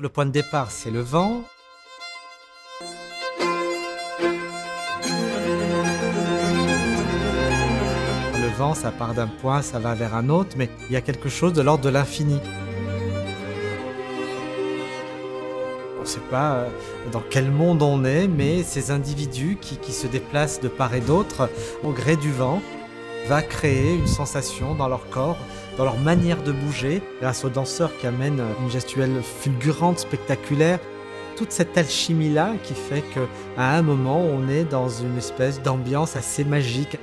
Le point de départ, c'est le vent. Le vent, ça part d'un point, ça va vers un autre, mais il y a quelque chose de l'ordre de l'infini. On ne sait pas euh, dans quel monde on est, mais ces individus qui, qui se déplacent de part et d'autre au gré du vent va créer une sensation dans leur corps, dans leur manière de bouger, grâce aux danseurs qui amènent une gestuelle fulgurante, spectaculaire. Toute cette alchimie-là qui fait qu'à un moment, on est dans une espèce d'ambiance assez magique.